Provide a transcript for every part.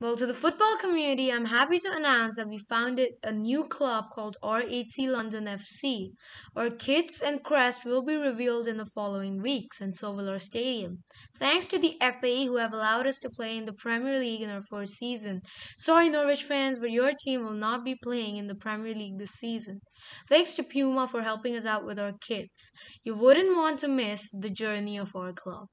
Well, to the football community, I'm happy to announce that we founded a new club called R8C London FC. Our kits and crest will be revealed in the following weeks, and so will our stadium. Thanks to the FA who have allowed us to play in the Premier League in our first season. Sorry, Norwich fans, but your team will not be playing in the Premier League this season. Thanks to Puma for helping us out with our kits. You wouldn't want to miss the journey of our club.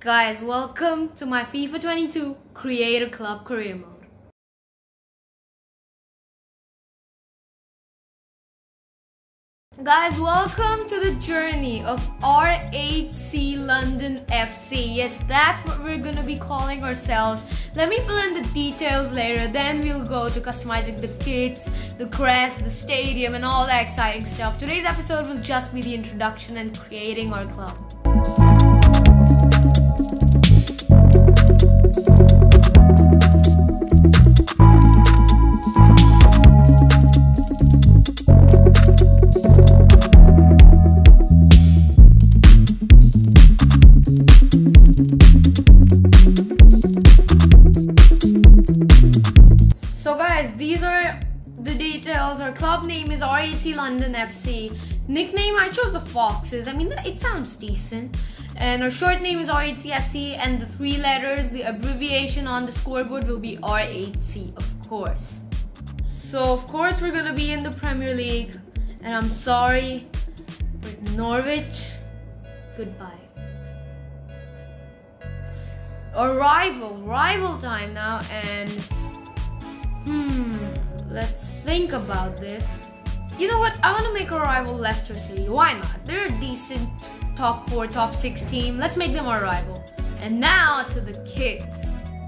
Guys, welcome to my FIFA 22 Create-a-Club career mode. Guys, welcome to the journey of R8C London FC. Yes, that's what we're gonna be calling ourselves. Let me fill in the details later, then we'll go to customizing the kits, the crest, the stadium, and all that exciting stuff. Today's episode will just be the introduction and creating our club. London FC. Nickname, I chose the Foxes. I mean, it sounds decent. And our short name is R8CFC and the three letters, the abbreviation on the scoreboard will be R8C, of course. So of course we're gonna be in the Premier League and I'm sorry, but Norwich, goodbye. Our rival, rival time now and hmm, let's think about this. You know what? I want to make our rival Leicester City. Why not? They're a decent top 4, top 6 team. Let's make them our rival. And now to the kits.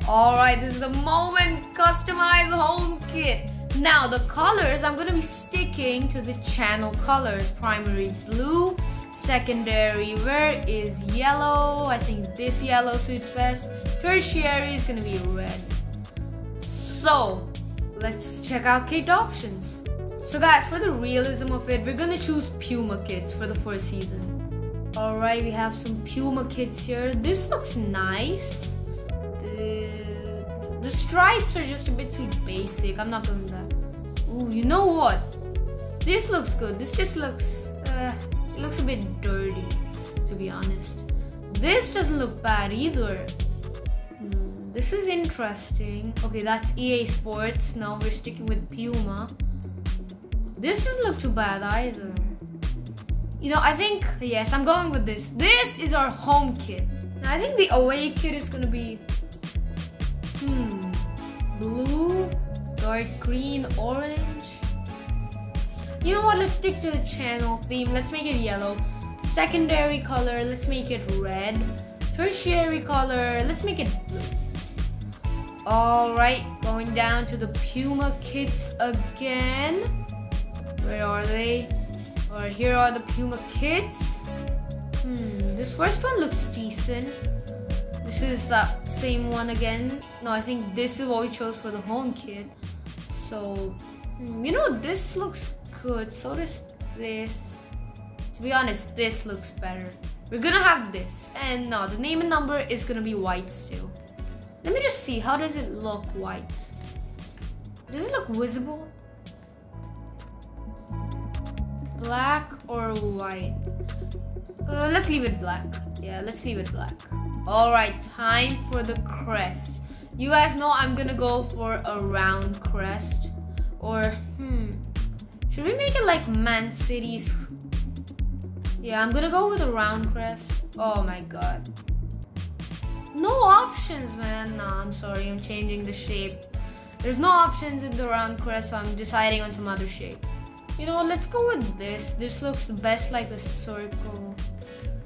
Alright, this is the moment. Customize home kit. Now the colors, I'm going to be sticking to the channel colors. Primary blue, secondary where is yellow. I think this yellow suits best. Tertiary is going to be red. So, let's check out kit options. So guys, for the realism of it, we're gonna choose Puma kits for the first season. Alright, we have some Puma kits here. This looks nice. The, the stripes are just a bit too basic. I'm not going that. Ooh, you know what? This looks good. This just looks, uh, looks a bit dirty, to be honest. This doesn't look bad either. Hmm, this is interesting. Okay, that's EA Sports. Now we're sticking with Puma. This doesn't look too bad either. You know, I think, yes, I'm going with this. This is our home kit. Now, I think the away kit is gonna be, hmm, blue, dark green, orange. You know what, let's stick to the channel theme. Let's make it yellow. Secondary color, let's make it red. Tertiary color, let's make it blue. Alright, going down to the Puma kits again. Where are they? Alright, here are the Puma kits. Hmm, this first one looks decent. This is that same one again. No, I think this is what we chose for the home kit. So, hmm, you know, this looks good. So does this. To be honest, this looks better. We're gonna have this. And no, the name and number is gonna be white still. Let me just see, how does it look white? Does it look visible? Black or white? Uh, let's leave it black. Yeah, let's leave it black. All right, time for the crest. You guys know I'm gonna go for a round crest. Or, hmm, should we make it like Man City's? Yeah, I'm gonna go with a round crest. Oh my god. No options, man. No, I'm sorry, I'm changing the shape. There's no options in the round crest, so I'm deciding on some other shape. You know, let's go with this. This looks best like a circle.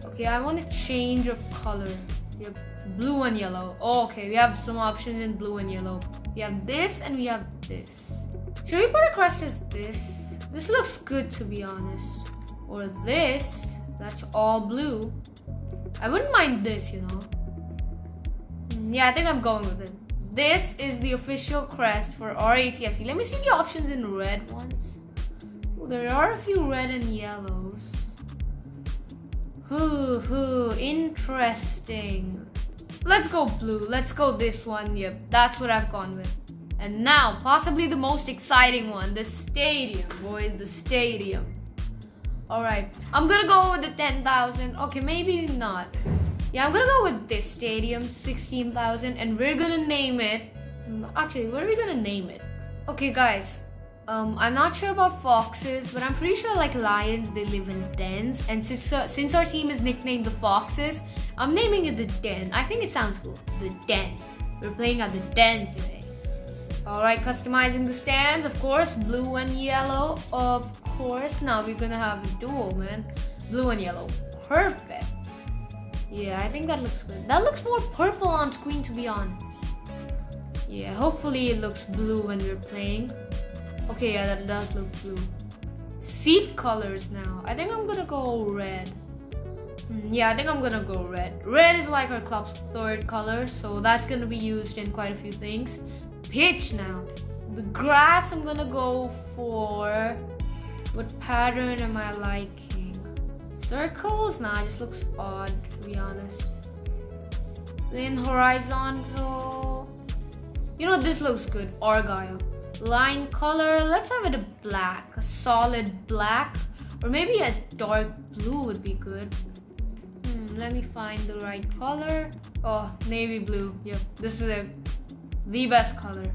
Okay, I want a change of color. Yep, blue and yellow. Oh, okay, we have some options in blue and yellow. We have this and we have this. Should we put a crest as this? This looks good to be honest. Or this, that's all blue. I wouldn't mind this, you know. Hmm, yeah, I think I'm going with it. This is the official crest for R8CFC. Let me see the options in red ones. There are a few red and yellows. Hoo hoo, interesting. let's go blue. Let's go this one. Yep, that's what I've gone with. And now, possibly the most exciting one, the stadium, boys, the stadium. Alright, I'm gonna go with the 10,000. Okay, maybe not. Yeah, I'm gonna go with this stadium, 16,000, and we're gonna name it. Hmm, actually, what are we gonna name it? Okay, guys, um, I'm not sure about foxes, but I'm pretty sure like lions, they live in dens. And since uh, since our team is nicknamed the Foxes, I'm naming it the Den. I think it sounds cool. The Den. We're playing at the Den today. Alright, customizing the stands, of course, blue and yellow, of course. Now we're gonna have a duel, man. Blue and yellow. Perfect. Yeah, I think that looks good. That looks more purple on screen, to be honest. Yeah, hopefully it looks blue when we're playing. Okay, yeah, that does look blue. Seat colors now. I think I'm gonna go red. Hmm, yeah, I think I'm gonna go red. Red is like our club's third color, so that's gonna be used in quite a few things. Pitch now. The grass, I'm gonna go for. What pattern am I liking? Circles? Nah, it just looks odd, to be honest. Then horizontal. You know, this looks good. Argyle line color. Let's have it a black a solid black or maybe a dark blue would be good. Hmm, let me find the right color. Oh navy blue. Yep this is it. The best color.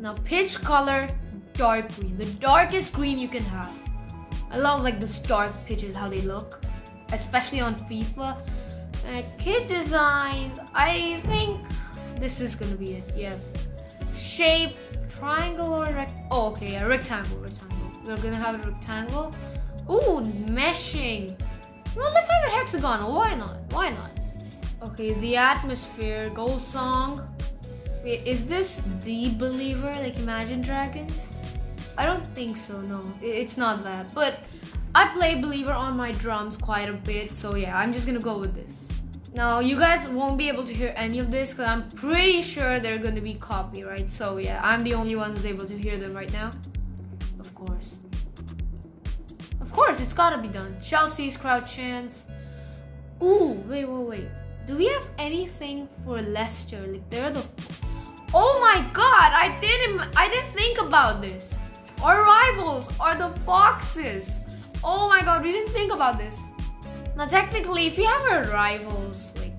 Now pitch color dark green. The darkest green you can have. I love like the dark pitches how they look especially on fifa. Uh, kit designs i think this is gonna be it. Yeah. Shape triangle or rect? Oh, okay, a rectangle, rectangle. We're gonna have a rectangle. Ooh, meshing. Well, let's have it hexagonal. Why not? Why not? Okay, the atmosphere, goal song. Wait, is this the believer, like Imagine Dragons? I don't think so, no. It's not that. But I play believer on my drums quite a bit, so yeah, I'm just gonna go with this. Now, you guys won't be able to hear any of this because I'm pretty sure they're going to be copyright. So yeah, I'm the only one who's able to hear them right now. Of course. Of course, it's got to be done. Chelsea's crowd chants. Ooh, wait, wait, wait. Do we have anything for Leicester? Like they're the Oh my god, I didn't I didn't think about this. Our rivals are the Foxes. Oh my god, we didn't think about this. Now, technically, if you have a rivals like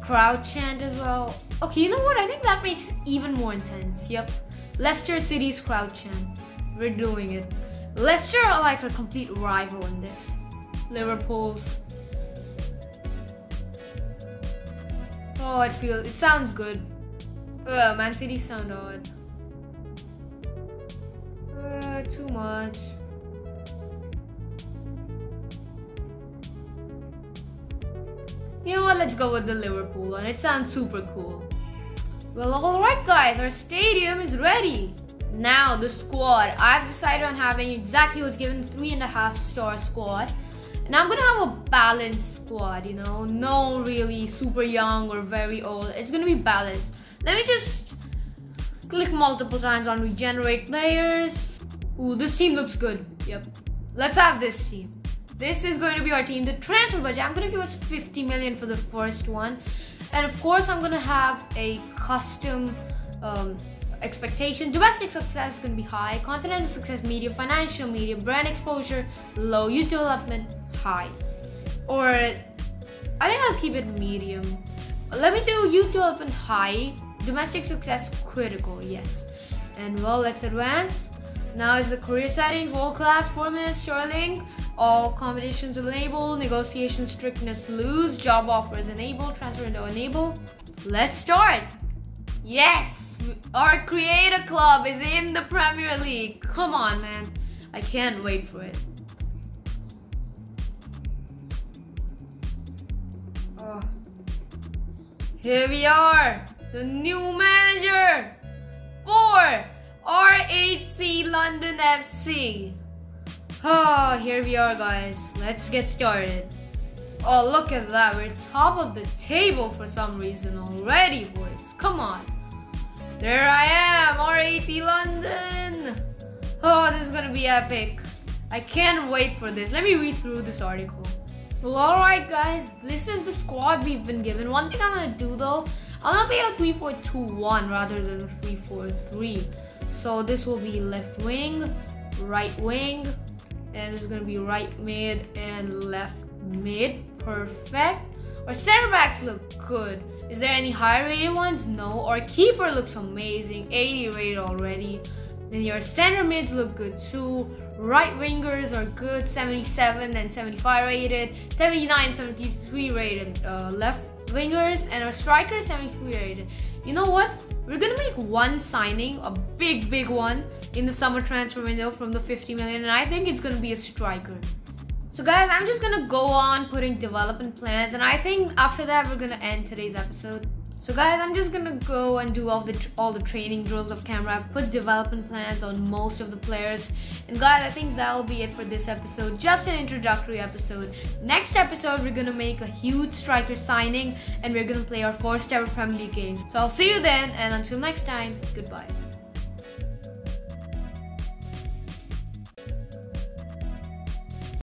crowd chant as well, okay, you know what? I think that makes it even more intense. Yep, Leicester City's crowd chant. We're doing it. Leicester are like a complete rival in this. Liverpool's. Oh, it feels. It sounds good. Uh, Man City sound odd. Uh, too much. You know what, let's go with the Liverpool one. It sounds super cool. Well, alright guys, our stadium is ready. Now, the squad. I've decided on having exactly what's given three and a half star squad. And I'm gonna have a balanced squad, you know, no really super young or very old. It's gonna be balanced. Let me just click multiple times on regenerate players. Ooh, this team looks good. Yep. Let's have this team. This is going to be our team. The transfer budget, I'm going to give us 50 million for the first one. And of course, I'm going to have a custom um, expectation. Domestic success is going to be high. Continental success, medium. Financial, medium. Brand exposure, low. Youth development, high. Or I think I'll keep it medium. Let me do youth development high. Domestic success, critical, yes. And well, let's advance. Now is the career settings, world class, 4 minutes, Sterling. All competitions enable, negotiation strictness lose, job offers enable, transfer window enable. Let's start. Yes, our create-a-club is in the Premier League. Come on, man. I can't wait for it. Oh. Here we are, the new manager for R8C London FC. Oh, here we are, guys. Let's get started. Oh, look at that. We're top of the table for some reason already, boys. Come on. There I am, R8C London. Oh, this is gonna be epic. I can't wait for this. Let me read through this article. Well, alright guys, this is the squad we've been given. One thing I'm gonna do though, I'm gonna play a 3-4-2-1 rather than a 3-4-3. So this will be left wing, right wing, and it's gonna be right mid and left mid. Perfect. Our center backs look good. Is there any higher rated ones? No. Our keeper looks amazing, 80 rated already. Then your center mids look good too. Right wingers are good, 77 and 75 rated. 79 73 rated uh, left wingers. And our strikers, 73 rated. You know what? We're gonna make one signing, a big, big one, in the summer transfer window from the 50 million. And I think it's gonna be a striker. So guys, I'm just gonna go on putting development plans and I think after that we're gonna end today's episode. So guys, I'm just gonna go and do all the all the training drills of camera. I've put development plans on most of the players. And guys, I think that'll be it for this episode. Just an introductory episode. Next episode, we're gonna make a huge striker signing and we're gonna play our first ever Premier League game. So I'll see you then and until next time, goodbye.